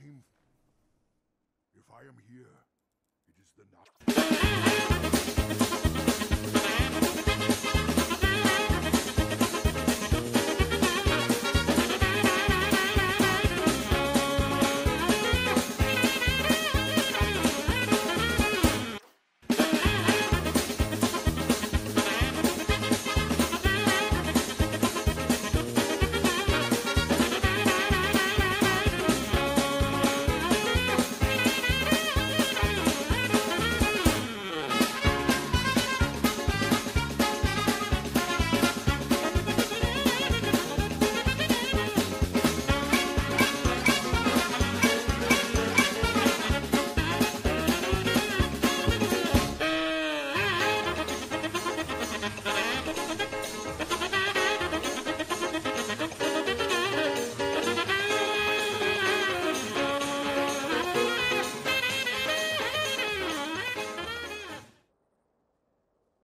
came. If I am here, it is the night.